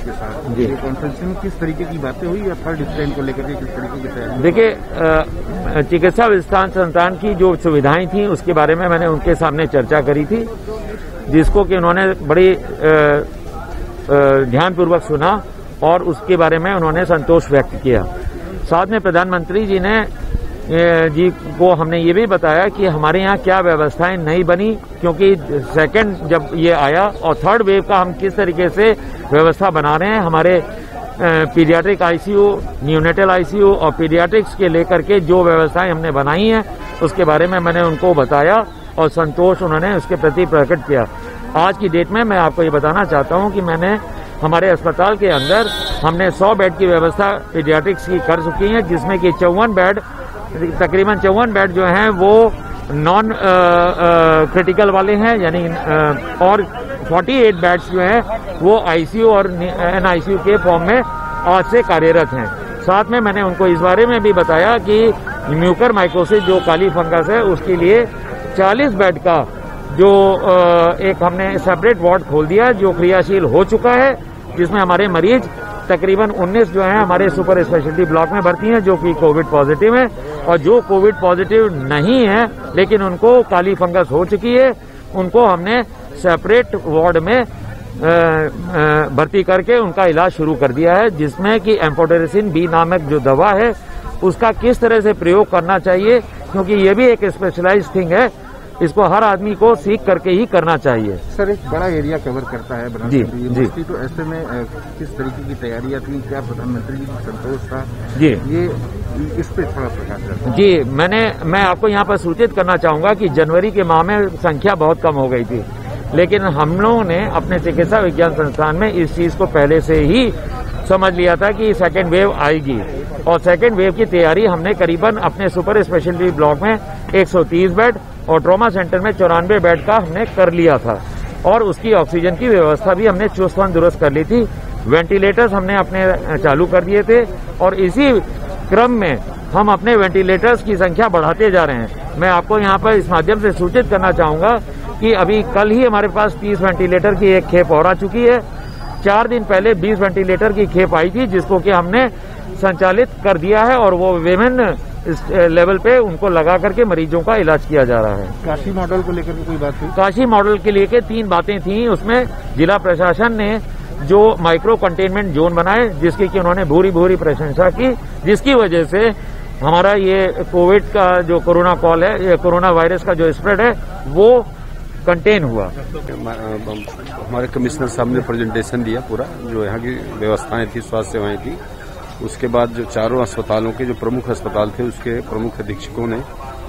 जी के साथ। जी। कॉन्फ्रेंस में किस तरीके की बातें हुई या थर्ड स्ट्रेन को लेकर के किस तरीके की तैयारी देखिए चिकित्सा विस्तार संस्थान की जो सुविधाएँ थी उसके बारे में मैंने उनके सामने चर्चा करी थी जिसको कि उन्होंने बड़ी ध्यानपूर्वक सुना और उसके बारे में उन्होंने संतोष व्यक्त किया। साथ में प्रधानमंत्री जी ने जी को हमने ये भी बताया कि हमारे यहाँ क्या व्यवस्थाएँ नहीं बनी, क्योंकि सेकंड जब ये आया और थर्ड वेव का हम किस तरीके से व्यवस्था बना रहे हैं, हमारे पीडियाट्रिक आईसीयू न्यूनेटल आईसीयू और पीडियाट्रिक्स के लेकर के जो व्यवस्थाएँ हमने बनाई हैं, उसके बारे में मैंने उनको बताया और संतोष उन्होंने उसके प्रति प्रकट किया। आज की डेट में मैं आपको ये बताना चाहता हूँ कि मैंने हमारे अस्पताल के अंदर हमने 100 बेड की व्यवस्था पीडियाट्रिक्स की कर चुकी है, जिसमें कि चौवन बेड तकरीबन चौवन बेड जो हैं वो नॉन क्रिटिकल वाले हैं यानी अ, और 48 बेड्स जो हैं वो आईसीयू और एनआईसीयू के फॉर्म में आज से कार्यरत हैं। साथ में मैंने उनको इस बारे में भी बताया कि म्यूकर माइकोसिस जो काली फंगस है उसके लिए 40 बेड का जो एक हमने सेपरेट वार्ड खोल दिया जो क्रियाशील हो चुका है जिसमें हमारे मरीज़ तकरीबन 19 जो हैं हमारे सुपर स्पेशलिटी ब्लॉक में भर्ती हैं जो कि कोविड पॉजिटिव हैं। और जो कोविड पॉजिटिव नहीं है लेकिन उनको काली फंगस हो चुकी है उनको हमने सेपरेट वार्ड में भर्ती करके उनका इलाज शुरू कर दिया है जिसमें कि एम्फोटेरिसिन बी नामक जो दवा है उसका किस तरह से प्रयोग करना चाहिए क्योंकि ये भी एक स्पेशलाइज थिंग है इसको हर आदमी को सीख करके ही करना चाहिए। सर एक बड़ा एरिया कवर करता है जी, जी। तो ऐसे में किस तरीके की तैयारियाँ थी? क्या प्रधानमंत्री जी को संतोष था? जी। ये इस पे थोड़ा प्रकाश जी, मैंने, मैं आपको यहाँ पर सूचित करना चाहूँगा कि जनवरी के माह में संख्या बहुत कम हो गई थी। लेकिन हम लोगों ने अपने चिकित्सा विज्ञान संस्थान में इस चीज़ को पहले से ही समझ लिया था कि सेकेंड वेव आएगी। और सेकेंड वेव की तैयारी हमने करीबन अपने सुपर स्पेशलिटी ब्लॉक में 130 बेड और ट्रॉमा सेंटर में चौरानवे बेड का हमने कर लिया था। और उसकी ऑक्सीजन की व्यवस्था भी हमने चुस्त दुरुस्त कर ली थी। वेंटिलेटर्स हमने अपने चालू कर दिए थे। और इसी क्रम में हम अपने वेंटिलेटर्स की संख्या बढ़ाते जा रहे हैं। मैं आपको यहाँ पर इस माध्यम से सूचित करना चाहूँगा कि अभी कल ही हमारे पास 30 वेंटिलेटर की एक खेप और आ चुकी है। चार दिन पहले 20 वेंटिलेटर की खेप आई थी जिसको कि हमने संचालित कर दिया है और वो विभिन्न लेवल पे उनको लगा करके मरीजों का इलाज किया जा रहा है। काशी मॉडल को लेकर कोई बात हुई? काशी मॉडल के लिए के तीन बातें थी। उसमें जिला प्रशासन ने जो माइक्रो कंटेनमेंट जोन बनाए, जिसकी कि उन्होंने भूरी भूरी प्रशंसा की, जिसकी वजह से हमारा ये कोविड का जो कोरोना कॉल है, ये कोरोना वायरस का जो स्प्रेड है, वो कंटेन हुआ। हमारे कमिश्नर साहब ने प्रेजेंटेशन दिया पूरा, जो यहाँ की व्यवस्थाएँ थी, स्वास्थ्य सेवाएँ थी। उसके बाद जो चारों अस्पतालों के जो प्रमुख अस्पताल थे, उसके प्रमुख अधीक्षकों ने,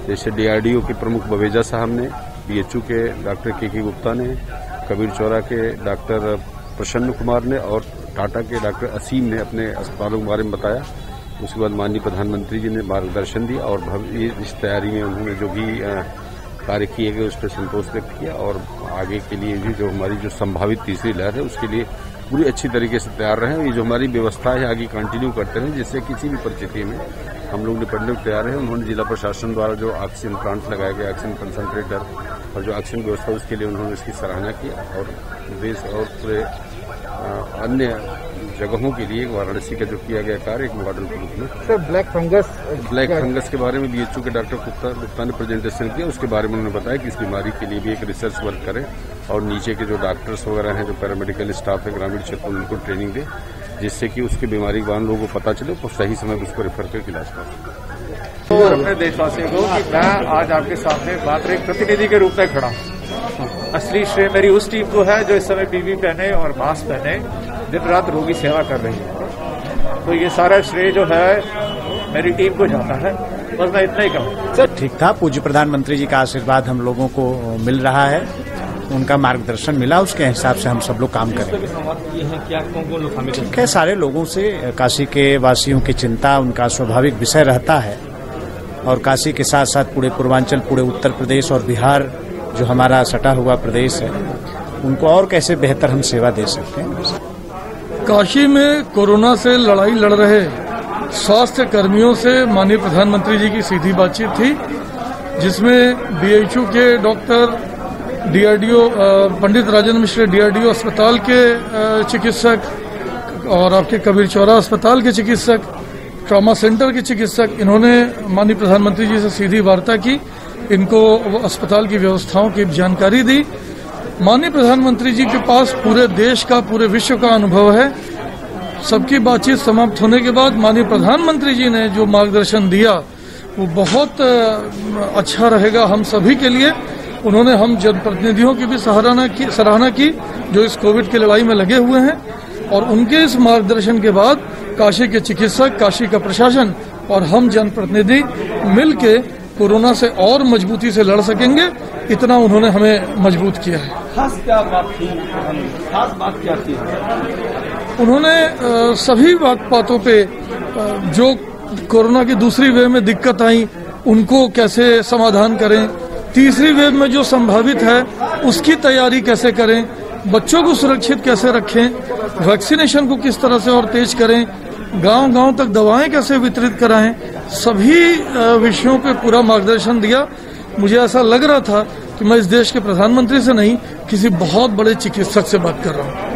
जैसे डीआरडीओ के प्रमुख बवेजा साहब ने बीएचयू के डॉक्टर के के गुप्ता ने, कबीर चौरा के डॉक्टर प्रसन्न कुमार ने और टाटा के डॉक्टर असीम ने अपने अस्पतालों के बारे में बताया। उसके बाद माननीय प्रधानमंत्री जी ने मार्गदर्शन दिया और इस तैयारी में उन्होंने जो भी कार्य किए गए, उस पर संतोष व्यक्त किया और आगे के लिए भी जो हमारी जो संभावित तीसरी लहर है, उसके लिए पूरी अच्छी तरीके से तैयार रहे। ये जो हमारी व्यवस्था है, आगे कंटिन्यू करते रहें, जिससे किसी भी परिस्थिति में हम लोग निपटने को तैयार हैं। उन्होंने जिला प्रशासन द्वारा जो ऑक्सीजन प्लांट लगाए गए ऑक्सीजन कंसंट्रेटर और जो ऑक्सीजन व्यवस्था उसके लिए उन्होंने इसकी सराहना की और देश और पूरे अन्य जगहों के लिए वाराणसी का जो किया गया कार्य एक मॉडल के रूप में sir black fungus black fungus के बारे में बीएचयू के डॉक्टर गुप्ता गुप्ता ने प्रेजेंटेशन किया। उसके बारे में उन्होंने बताया कि इस बीमारी के लिए भी एक रिसर्च वर्क करें और नीचे के जो डॉक्टर्स वगैरह हैं जो पैरामेडिकल स्टाफ है ग्रामीण क्षेत्र में उनको ट्रेनिंग दे। जिससे कि उसके बीमारी बारे लोगों को पता चले तो सही समय पर उसको रेफर करके इलाज करें तो अपने देशवासियों को कि मैं आज आपके सामने मात्र एक प्रतिनिधि के रूप में खड़ा हूँ। असली श्रेय मेरी उस टीम को है जो इस समय पीवी पहने और मास्क पहने दिन रात रोगी सेवा कर रही है। तो ये सारा श्रेय जो है मेरी टीम को जाता है बस मैं इतना ही कहूँ। सर ठीक था पूज्य प्रधानमंत्री जी का आशीर्वाद हम लोगों को मिल रहा है। उनका मार्गदर्शन मिला उसके हिसाब से हम सब लोग काम करेंगे। ठीक है सारे लोगों से काशी के वासियों की चिंता उनका स्वाभाविक विषय रहता है। और काशी के साथ साथ पूरे पूर्वांचल पूरे उत्तर प्रदेश और बिहार जो हमारा सटा हुआ प्रदेश है उनको और कैसे बेहतर हम सेवा दे सकते हैं? काशी में कोरोना से लड़ाई लड़ रहे स्वास्थ्य कर्मियों से माननीय प्रधानमंत्री जी की सीधी बातचीत थी जिसमें बीएचयू के doctor DRDO Pandit Rajendra Mishra DRDO अस्पताल के चिकित्सक और आपके कबीर चौरा अस्पताल के चिकित्सक, ट्रॉमा सेंटर के चिकित्सक, इन्होंने माननीय प्रधानमंत्री जी से सीधी वार्ता की। इनको अस्पताल की व्यवस्थाओं की जानकारी दी। माननीय प्रधानमंत्री जी के पास पूरे देश का, पूरे विश्व का अनुभव है। सबकी बातचीत समाप्त होने के बाद माननीय प्रधानमंत्री जी ने जो मार्गदर्शन दिया, वो बहुत अच्छा रहेगा हम सभी के लिए। उन्होंने हम जनप्रतिनिधियों की भी सराहना की सराहना की जो इस कोविड की लड़ाई में लगे हुए हैं और उनके इस मार्गदर्शन के बाद काशी के चिकित्सक काशी का प्रशासन और हम जनप्रतिनिधि मिलके कोरोना से और मजबूती से लड़ सकेंगे। इतना उन्होंने हमें मज़बूत किया है। खास क्या बात थी? खास बात क्या थी? उन्होंने सभी बात बातों पे जो कोरोना की दूसरी वेव में दिक्कत आई उनको कैसे समाधान करें? तीसरी वेव में जो संभावित है, उसकी तैयारी कैसे करें? बच्चों को सुरक्षित कैसे रखें? वैक्सीनेशन को किस तरह से और तेज करें? गाँव गाँव तक दवाएँ कैसे वितरित कराएँ? सभी विषयों पे पूरा मार्गदर्शन दिया। मुझे ऐसा लग रहा था कि मैं इस देश के प्रधानमंत्री से नहीं, किसी बहुत बड़े चिकित्सक से बात कर रहा हूँ।